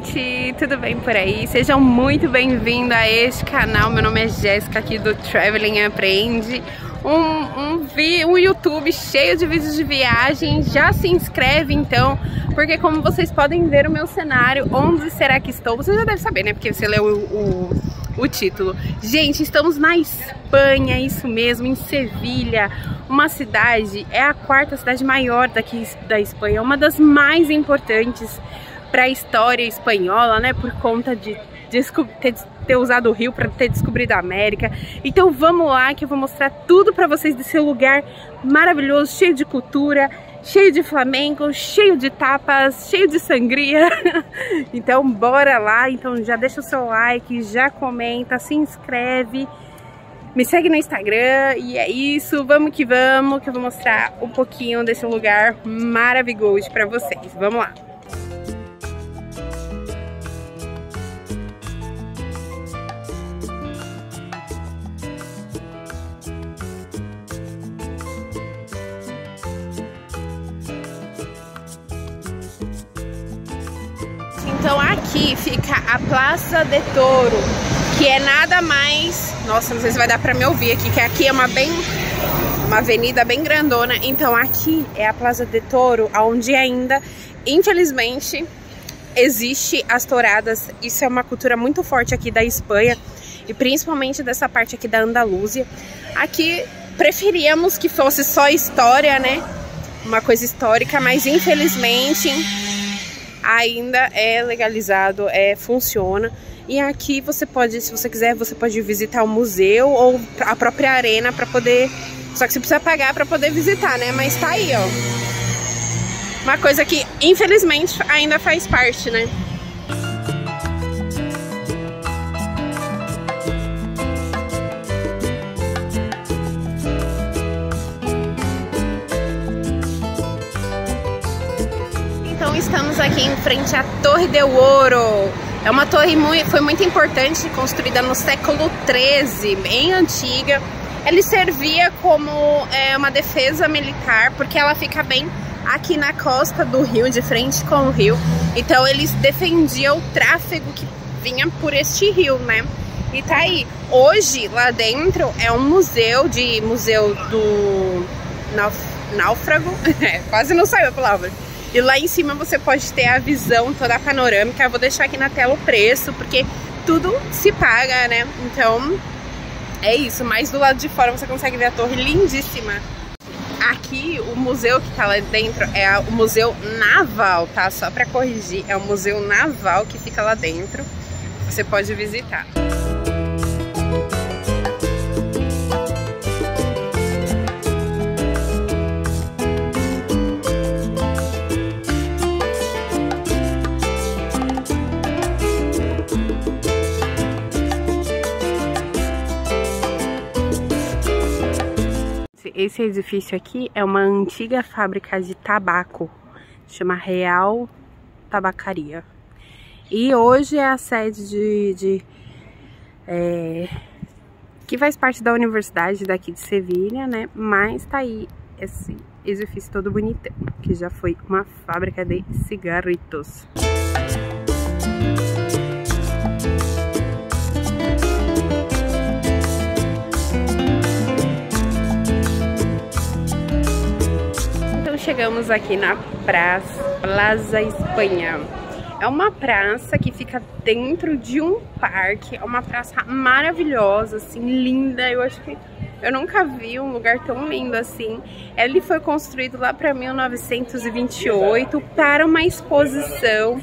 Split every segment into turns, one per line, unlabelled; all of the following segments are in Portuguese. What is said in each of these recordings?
gente! Tudo bem por aí? Sejam muito bem-vindos a este canal. Meu nome é Jéssica aqui do Traveling Aprende. Um, um, um YouTube cheio de vídeos de viagem. Já se inscreve então, porque como vocês podem ver o meu cenário, onde será que estou? Você já deve saber, né? Porque você leu o, o, o título. Gente, estamos na Espanha, isso mesmo, em Sevilha. Uma cidade, é a quarta cidade maior daqui da Espanha, uma das mais importantes para a história espanhola, né? Por conta de ter, ter usado o rio para ter descobrido a América. Então vamos lá que eu vou mostrar tudo para vocês desse lugar maravilhoso, cheio de cultura, cheio de flamengo, cheio de tapas, cheio de sangria. então bora lá, então já deixa o seu like, já comenta, se inscreve. Me segue no Instagram e é isso, vamos que vamos, que eu vou mostrar um pouquinho desse lugar maravilhoso para vocês. Vamos lá! Aqui fica a Praça de Touro, que é nada mais... Nossa, não sei se vai dar pra me ouvir aqui, que aqui é uma bem... Uma avenida bem grandona. Então aqui é a Praça de Touro, onde ainda, infelizmente, existe as touradas. Isso é uma cultura muito forte aqui da Espanha e principalmente dessa parte aqui da Andaluzia. Aqui preferíamos que fosse só história, né? Uma coisa histórica, mas infelizmente ainda é legalizado, é funciona. E aqui você pode, se você quiser, você pode visitar o museu ou a própria arena para poder. Só que você precisa pagar para poder visitar, né? Mas tá aí, ó. Uma coisa que infelizmente ainda faz parte, né? Estamos aqui em frente à Torre de Ouro. É uma torre muito, foi muito importante, construída no século XIII, bem antiga. Ele servia como é, uma defesa militar, porque ela fica bem aqui na costa do rio, de frente com o rio. Então eles defendiam o tráfego que vinha por este rio, né? E tá aí. Hoje, lá dentro, é um museu de museu do náufrago. É, quase não saiu a palavra e lá em cima você pode ter a visão toda panorâmica. Eu vou deixar aqui na tela o preço, porque tudo se paga, né? Então, é isso. Mas do lado de fora você consegue ver a torre lindíssima. Aqui, o museu que tá lá dentro é o Museu Naval, tá? Só pra corrigir, é o Museu Naval que fica lá dentro. Você pode visitar. Esse edifício aqui é uma antiga fábrica de tabaco, chama Real Tabacaria. E hoje é a sede de, de é, que faz parte da universidade daqui de Sevilha, né? Mas tá aí esse edifício todo bonitão, que já foi uma fábrica de cigarritos. Chegamos aqui na praça, Plaza Espanha. É uma praça que fica dentro de um parque, é uma praça maravilhosa, assim, linda. Eu acho que eu nunca vi um lugar tão lindo assim. Ele foi construído lá para 1928 para uma exposição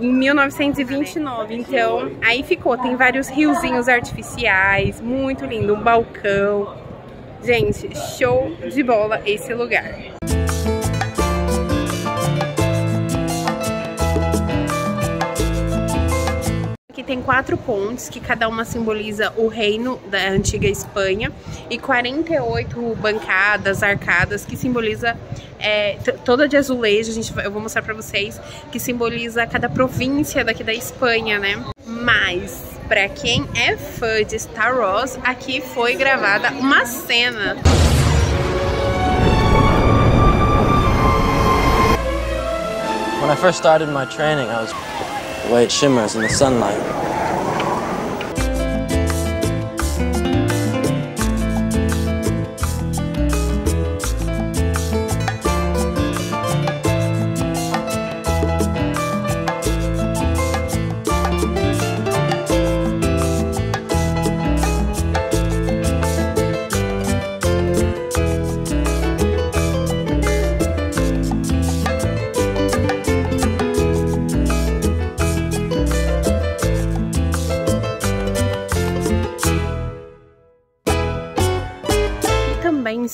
em 1929. Então, aí ficou. Tem vários riozinhos artificiais, muito lindo, um balcão. Gente, show de bola esse lugar. Tem quatro pontes, que cada uma simboliza o reino da antiga Espanha, e 48 bancadas, arcadas, que simboliza é, toda de azulejo, a gente, eu vou mostrar pra vocês, que simboliza cada província daqui da Espanha, né? Mas, pra quem é fã de Star Wars, aqui foi gravada uma cena.
When I first started my training, I was the way it shimmers in the sunlight.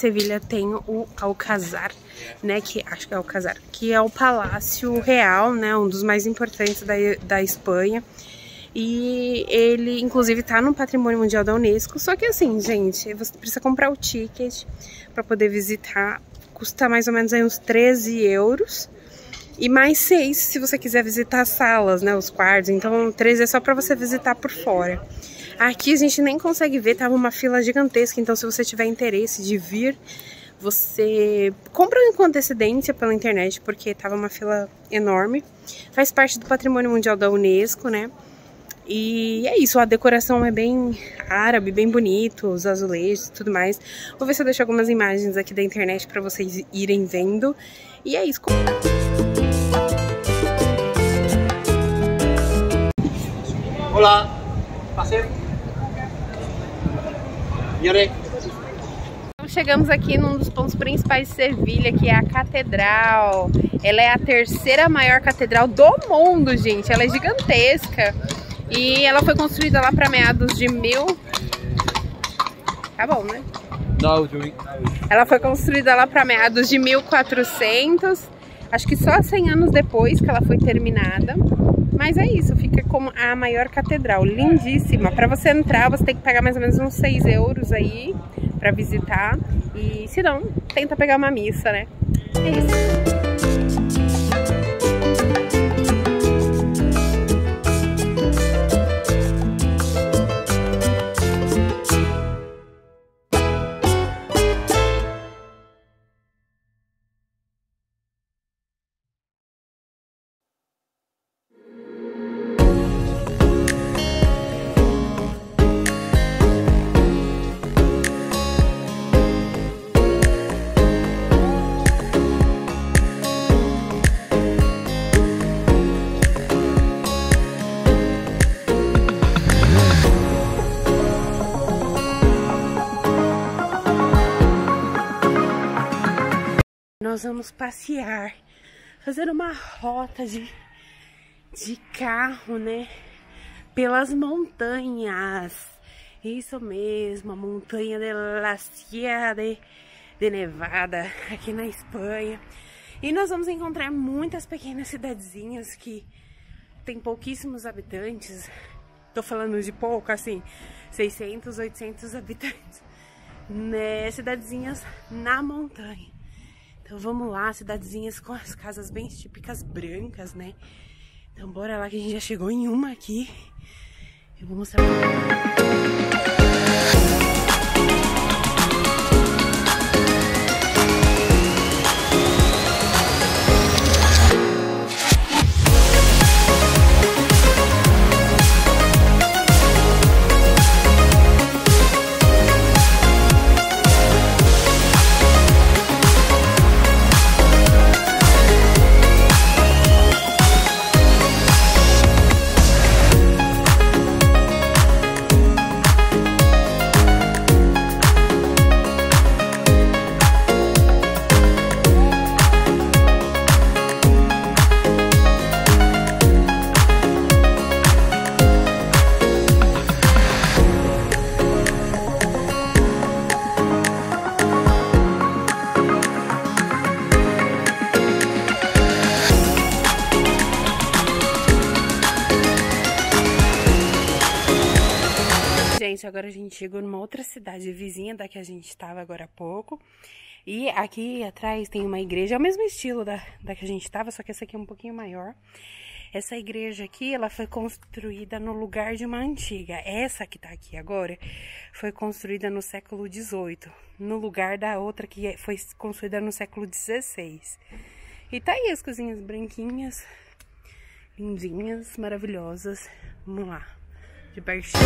Sevilha tem o Alcazar, né, que acho que é Alcazar, que é o palácio real, né, um dos mais importantes da, da Espanha. E ele, inclusive, tá no Patrimônio Mundial da Unesco. Só que assim, gente, você precisa comprar o ticket para poder visitar. Custa mais ou menos aí uns 13 euros. E mais 6 se você quiser visitar as salas, né, os quartos. Então, 13 é só para você visitar por fora. Aqui a gente nem consegue ver, tava uma fila gigantesca, então se você tiver interesse de vir, você compra com antecedência pela internet, porque tava uma fila enorme. Faz parte do Patrimônio Mundial da Unesco, né? E é isso, a decoração é bem árabe, bem bonito, os azulejos e tudo mais. Vou ver se eu deixo algumas imagens aqui da internet para vocês irem vendo. E é isso.
Olá, passeio.
Então, chegamos aqui num dos pontos principais de Sevilha, que é a Catedral. Ela é a terceira maior catedral do mundo, gente. Ela é gigantesca. E ela foi construída lá para meados de mil... Tá bom, né?
Não,
Ela foi construída lá para meados de 1400. Acho que só 100 anos depois que ela foi terminada. Mas é isso, fica como a maior catedral, lindíssima. Para você entrar, você tem que pagar mais ou menos uns 6 euros aí para visitar. E se não, tenta pegar uma missa, né? É isso. Nós vamos passear, fazer uma rota de, de carro, né? Pelas montanhas. Isso mesmo, a montanha de la Sierra de, de Nevada, aqui na Espanha. E nós vamos encontrar muitas pequenas cidadezinhas que tem pouquíssimos habitantes. Tô falando de pouco, assim, 600, 800 habitantes. Né? Cidadezinhas na montanha. Então vamos lá, cidadezinhas com as casas bem típicas brancas, né? Então bora lá que a gente já chegou em uma aqui. Eu vou mostrar pra vocês. Gente, agora a gente chegou numa outra cidade vizinha da que a gente estava agora há pouco. E aqui atrás tem uma igreja, é o mesmo estilo da, da que a gente estava, só que essa aqui é um pouquinho maior. Essa igreja aqui, ela foi construída no lugar de uma antiga. Essa que tá aqui agora foi construída no século XVIII, no lugar da outra que foi construída no século XVI. E tá aí as cozinhas branquinhas, lindinhas, maravilhosas. Vamos lá, de pertinho.